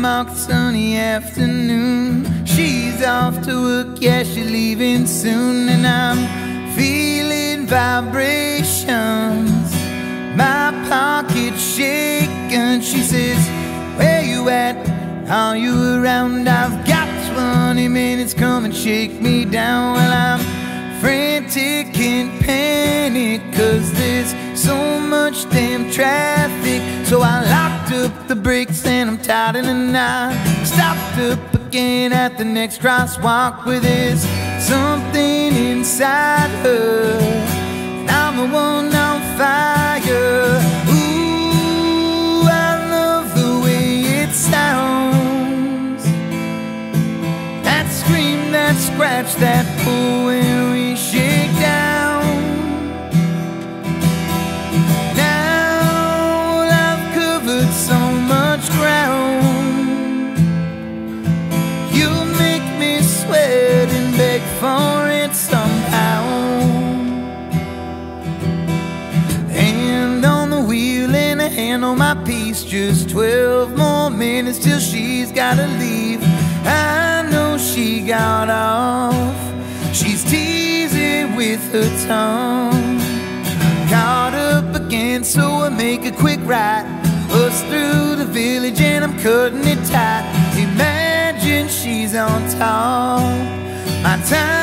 o'clock sunny afternoon. She's off to work, yeah, she's leaving soon, and I'm feeling vibrations. My pocket shaking. She says, Where you at? Are you around? I've got 20 minutes, come and shake me down. Well, I'm frantic and panic, cause there's so much damn traffic. So I locked up the brakes and I'm tired and I stopped up again at the next crosswalk With this something inside her. I'm the one on fire. Ooh, I love the way it sounds. That scream, that scratch, that pull and a hand on my piece. Just 12 more minutes till she's gotta leave. I know she got off. She's teasing with her tongue. Caught up again, so I make a quick right. Bust through the village and I'm cutting it tight. Imagine she's on top. My timing's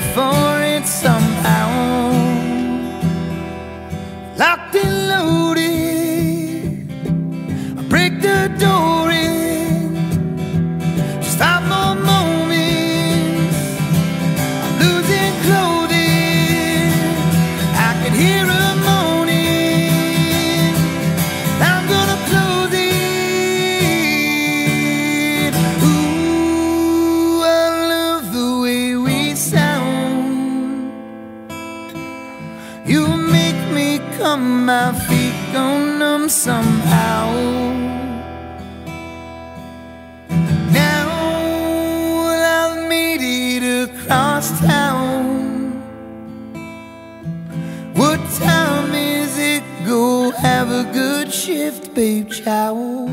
for You make me come, my feet go numb somehow. Now I've made it across town. What time is it? Go have a good shift, babe. Ciao.